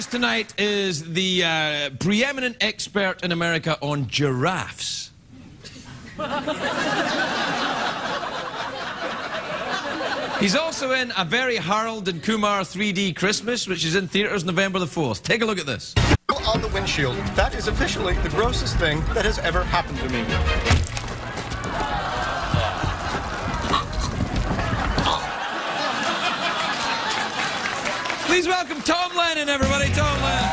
guest tonight is the uh, preeminent expert in America on giraffes. He's also in a very Harold and Kumar 3D Christmas, which is in theaters November the 4th. Take a look at this. On the windshield. That is officially the grossest thing that has ever happened to me. Please welcome Tom Lennon, everybody. Tom Lennon.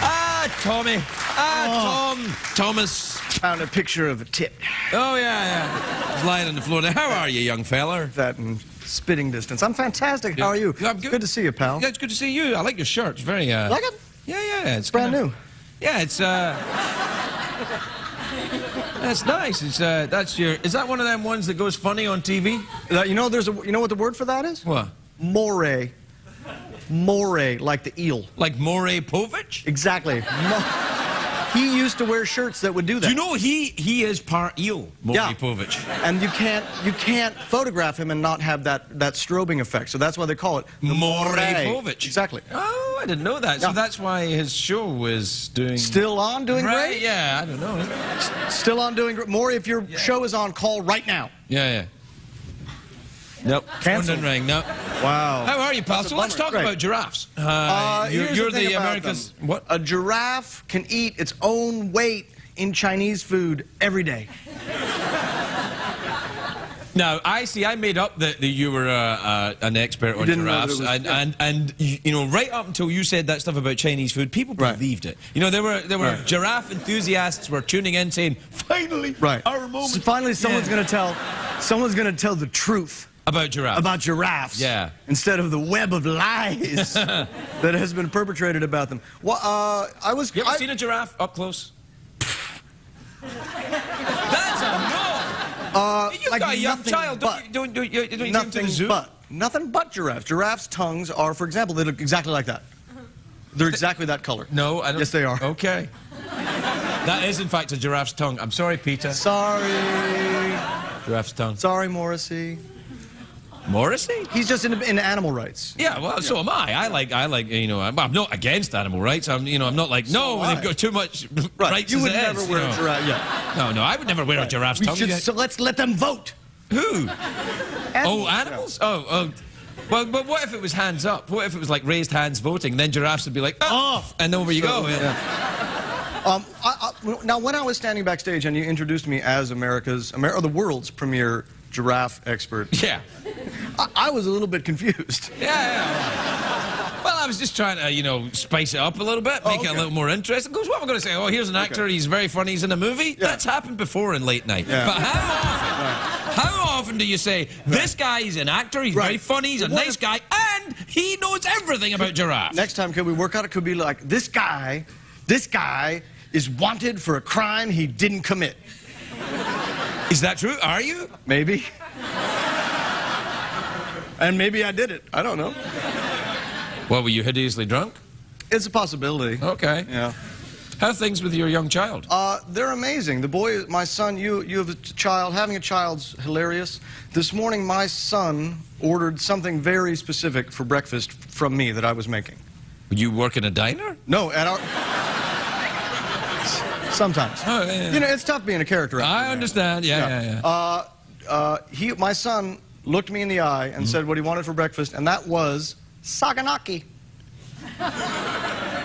Ah, Tommy. Ah, Tom. Thomas. Found a picture of a tit. Oh, yeah, yeah. He's lying on the floor there. How are you, young feller? That in spitting distance. I'm fantastic. How are you? I'm good. Good to see you, pal. Yeah, it's good to see you. I like your shirt. It's very, uh... Like it? Yeah, yeah. It's Brand new. Yeah, it's, uh... That's nice. It's, uh, that's your... Is that one of them ones that goes funny on TV? Uh, you know, there's a. You know what the word for that is? What? Moiré. Moray, like the eel. Like Maury Povich? Exactly. He used to wear shirts that would do that. Do you know he he is part eel, Maury Yeah. And you can't you can't photograph him and not have that that strobing effect. So that's why they call it the Maury Povich. Exactly. Oh, I didn't know that. So Yeah. that's why his show was doing... Still on, doing right? great. Yeah, I don't know. Still on, doing great. Maury if your show is on, call right now. Yeah, yeah. Nope. Phone didn't ring. No. Wow. How are you, pal? So let's talk Great. about giraffes. Uh, Uh, you're you're the, the America's... them. What? A giraffe can eat its own weight in Chinese food every day. Now, I see. I made up that, that you were uh, uh, an expert on didn't know that giraffes, was- and, yeah. and and you you know, right up until you said that stuff about Chinese food, people Right. believed it. You know, there were there were Right. giraffe enthusiasts were tuning in, saying, "Finally, Right. our moment." So finally, someone's Yeah. going to tell. Someone's going to tell the truth about giraffes. about giraffes. Yeah. Instead of the web of lies that has been perpetrated about them. Well, uh, I was. you ever I- seen a giraffe up close? That's a no. uh, You've like got a young child. but- Don't you, don't, don't, you- don't you nothing the zoo? but nothing but giraffes. Giraffes' tongues are, for example, they look exactly like that. They're exactly that color. No, I don't. Yes, they are. Okay. That is, in fact, a giraffe's tongue. I'm sorry, Peter. Sorry, Giraffe's tongue. sorry, Morrissey. Morrissey? He's just in, into animal rights. Yeah, well, so am I. I like, I like, you know, I'm, I'm not against animal rights. I'm, you know, I'm not like, no, am they've got too much Right. rights you would never is, wear you a giraffe. Yeah. No, no, I would never wear a giraffe's We tongue. should, so let's let them vote. Who? And- Oh, animals? Oh, oh. Well, but what if it was hands up? What if it was like raised hands voting? Then giraffes would be like, off, and over you So, go. Yeah. Um, I, I, now, when I was standing backstage and you introduced me as America's, Amer- or the world's premier giraffe expert, yeah. I, I was a little bit confused. Yeah, yeah. Well, I was just trying to, you know, spice it up a little bit, make oh, it a Oh, little more interesting. Because what am I going to say? Oh, here's an actor, he's very funny, he's in a movie. That's happened before in late night. Yeah. But how often? How often do you say this guy is an actor, he's very funny, he's a What nice if- guy, and he knows everything about giraffes? Next time, could we work out? It could be like this guy, this guy is wanted for a crime he didn't commit. Is that true? Are you? Maybe. And maybe I did it. I don't know. Well, were you hideously drunk? It's a possibility. Okay. Yeah. How are things with your young child? Uh, they're amazing. The boy, my son, you, you have a child. Having a child's hilarious. This morning, my son ordered something very specific for breakfast from me that I was making. You work in a diner? No, at our. Sometimes. Oh, yeah, yeah. You know, it's tough being a character actor. I understand. Yeah, yeah, yeah. Uh, uh, he, my son looked me in the eye and said what he wanted for breakfast, and that was saganaki.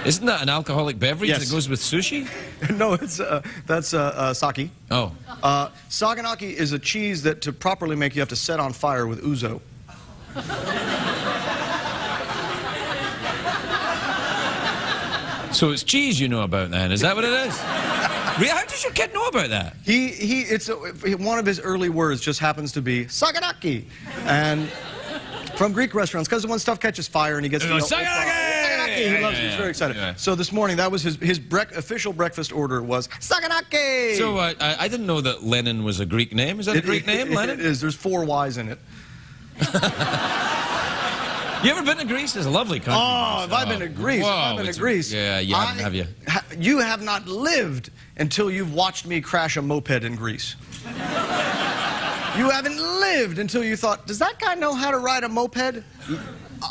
Isn't that an alcoholic beverage Yes. that goes with sushi? no, it's uh, that's uh, uh, sake. Oh. Uh, saganaki is a cheese that to properly make you have to set on fire with ouzo. So it's cheese you know about then, is that what it is? How does your kid know about that? He he. It's a, one of his early words just happens to be saganaki, and from Greek restaurants because when stuff catches fire and he gets know, "Saganaki!" He loves it. He's very excited. yeah. So this morning that was his his brec- official breakfast order was saganaki. So uh, I, I didn't know that Lennon was a Greek name. Is that a Greek it- name, it- Lennon? It is. There's four Y's in it. You ever been to Greece? It's a lovely country. Oh, Greece. have I been to Greece? Whoa, have I been to Greece? Yeah, you haven't, I- have you? ha- you have not lived until you've watched me crash a moped in Greece. you haven't lived until you thought, does that guy know how to ride a moped?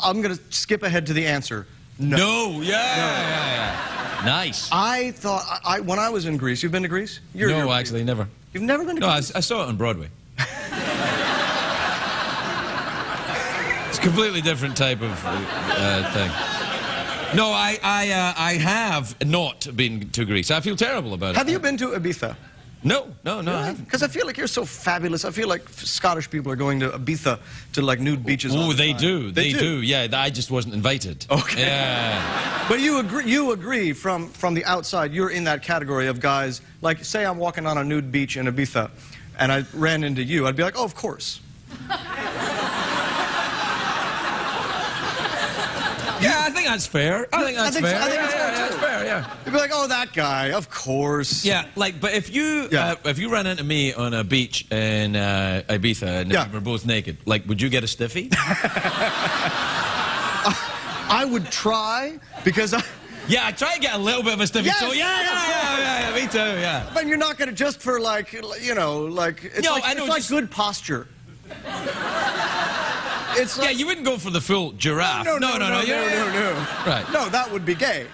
I'm going to skip ahead to the answer. No. No, yeah, yeah, yeah. Nice. I thought, I, when I was in Greece, you've been to Greece? You're, no, you're- actually, never. You've never been to No, I, I saw it on Broadway. it's a completely different type of uh, thing. No, I, I, uh, I have not been to Greece. I feel terrible about it. Have you been to Ibiza? No, no, no, I haven't. Because I feel like you're so fabulous. I feel like Scottish people are going to Ibiza to like nude beaches. Oh, the they time. do. They, They, do. Yeah, I just wasn't invited. Okay. Yeah. But you agree, you agree from, from the outside, you're in that category of guys, like, say I'm walking on a nude beach in Ibiza and I ran into you, I'd be like, oh, of course. Yeah, I think that's fair. I think I that's think so- fair. I think yeah, it's yeah, fair, too. fair, yeah. You'd be like, oh, that guy, of course. Yeah, like, but if you Yeah. uh, if you ran into me on a beach in uh, Ibiza and Yeah. we were both naked, like, would you get a stiffy? I would try because I, yeah, I try to get a little bit of a stiffy. So yes, yeah, yeah, yeah, yeah, me too. Yeah. but you're not going to just for like, you know, like, it's No, like, I know, it's like good posture. It's Yeah, you wouldn't go for the full giraffe. no, no, no, no, yeah, no, yeah. no, no. Right. No, that would be gay.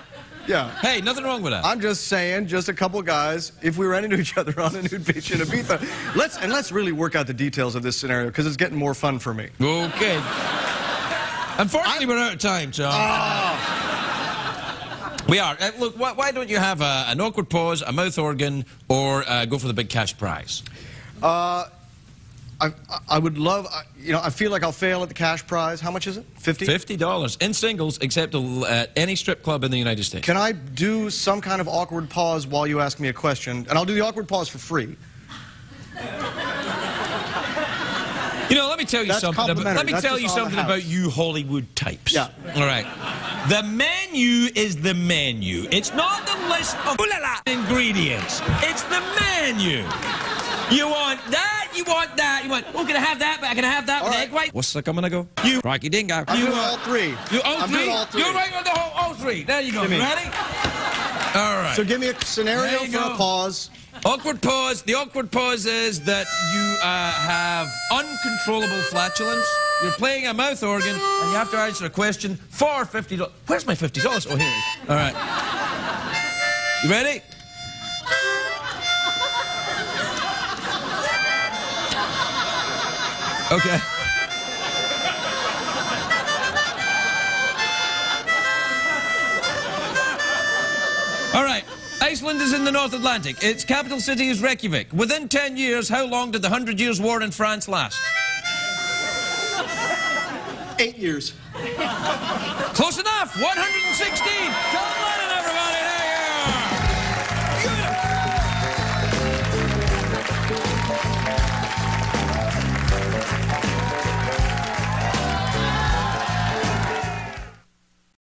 Yeah. Hey, nothing wrong with that. I'm just saying, just a couple guys, if we ran into each other on a nude beach in Ibiza, let's and let's really work out the details of this scenario because it's getting more fun for me. Okay. Unfortunately, we're out of time, John. We are. Uh, look, why, why don't you have a, an awkward pause, a mouth organ, or uh, go for the big cash prize? I, I would love, you know, I feel like I'll fail at the cash prize. How much is it? 50? Fifty dollars in singles, except at any strip club in the United States. Can I do some kind of awkward pause while you ask me a question? And I'll do the awkward pause for free. You know, let me tell you That's something. About, complimentary. let me That's tell you something about you Hollywood types. Yeah. All right. The menu is the menu. It's not the list of ooh la la ingredients. It's the menu. You want that? You want that? You want? Oh, can I have that? But I can I have that All with right. egg white? What's the coming to go? You Rocky Dingo. I'm you doing all three. You all I'm three. doing all three. You're right on the whole all three. There you go. Give You ready? All right. So give me a scenario for go. a pause. Awkward pause. The awkward pause is that you uh, have uncontrollable flatulence. You're playing a mouth organ, and you have to answer a question for fifty dollars. Where's my fifty dollars? Oh, here it is. All right. You ready? Okay. All right. Iceland is in the North Atlantic. Its capital city is Reykjavik. Within 10 years, how long did the Hundred Years' War in France last? Eight years. Close enough. 116. John Lennon, everybody.